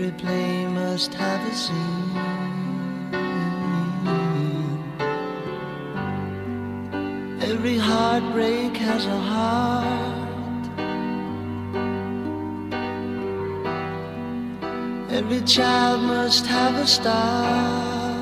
Every play must have a scene. Every heartbreak has a heart. Every child must have a star.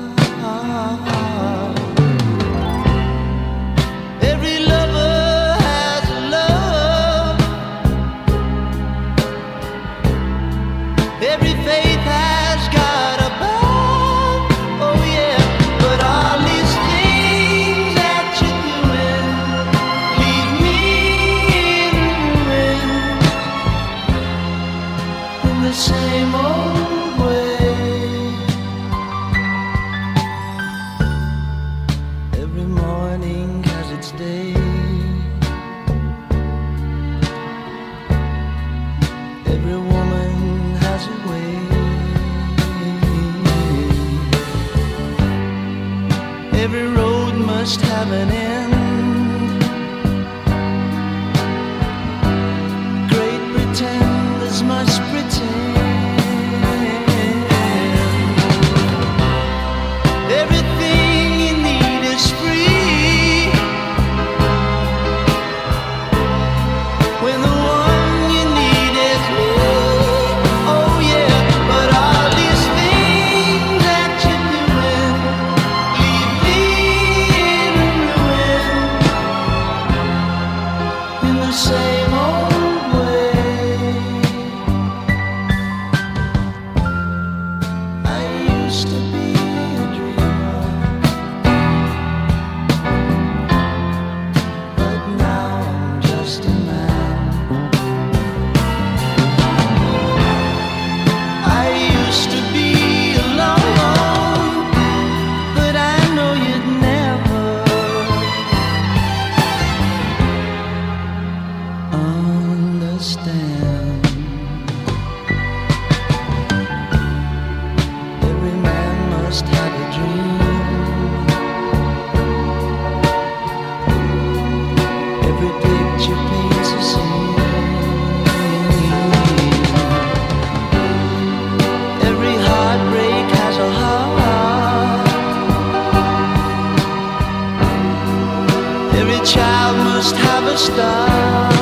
must have a star.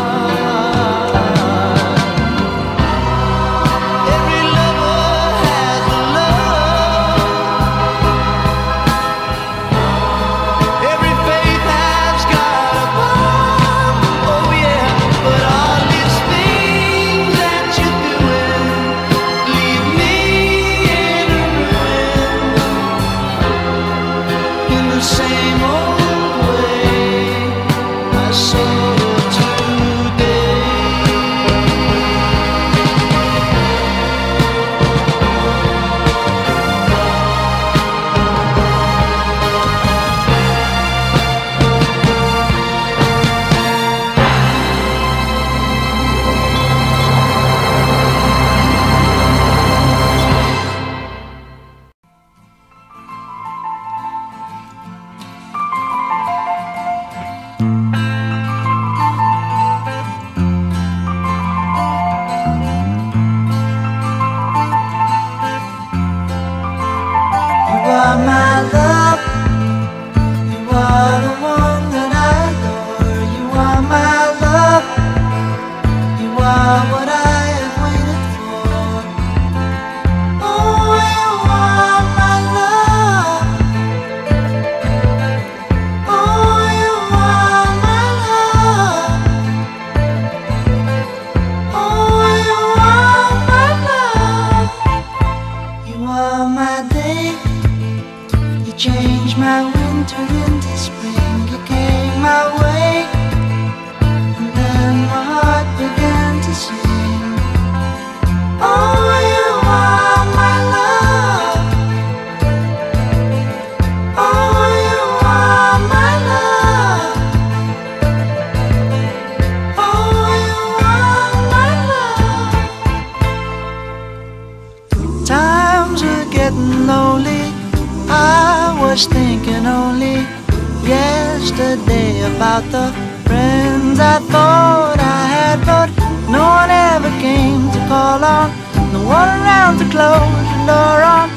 About the friends I thought I had, but no one ever came to call on. No one around to close the door on.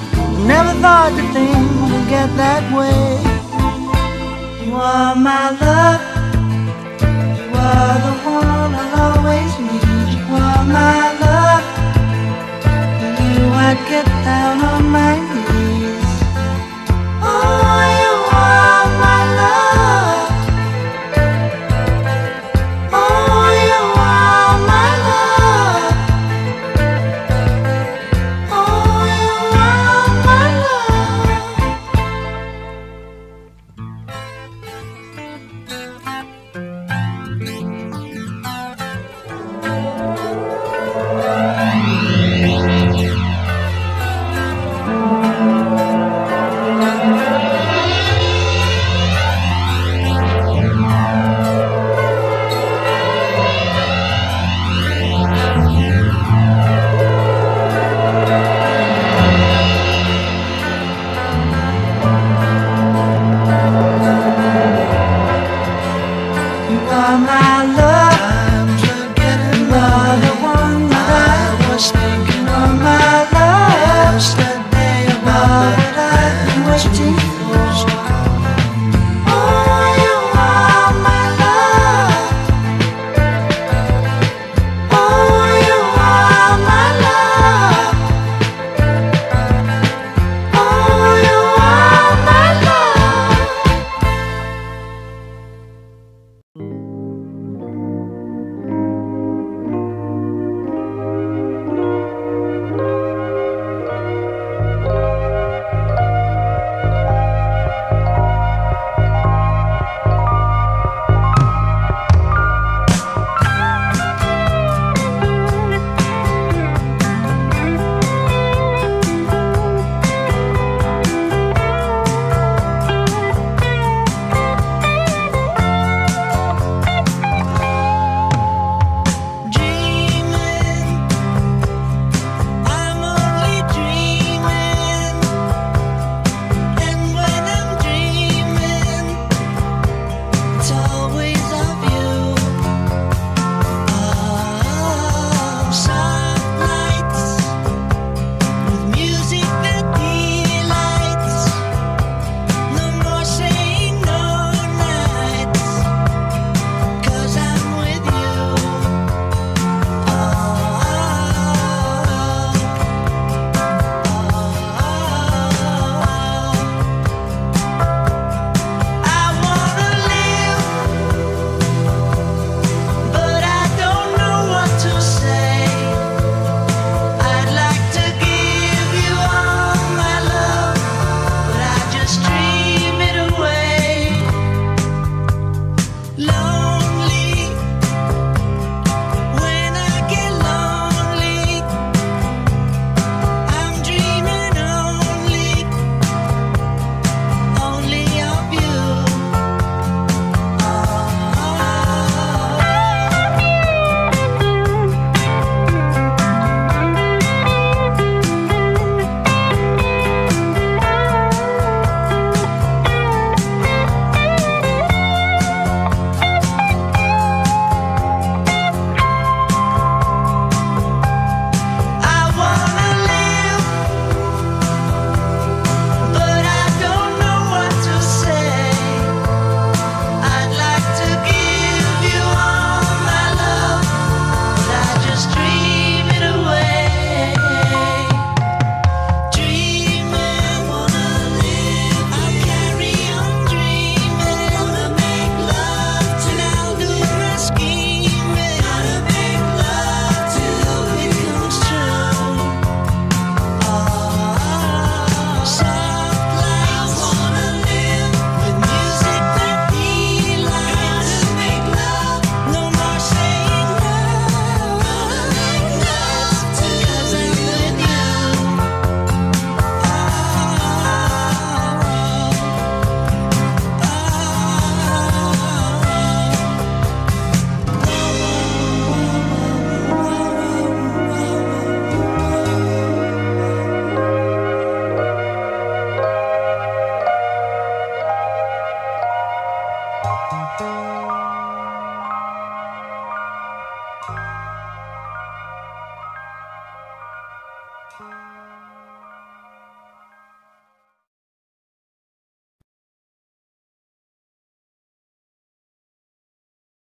Never thought the thing would get that way. You are my love. You are the one I'll always need. You are my love. You I'd get down on my